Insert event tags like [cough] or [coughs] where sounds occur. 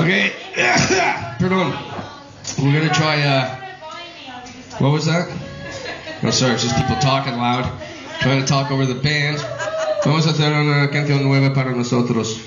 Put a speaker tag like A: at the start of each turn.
A: Okay. [coughs] Perdón. We're gonna try. Uh, what was that? No, sorry, it's just people talking loud, trying to talk over the band. Vamos a hacer una canción nueva para nosotros.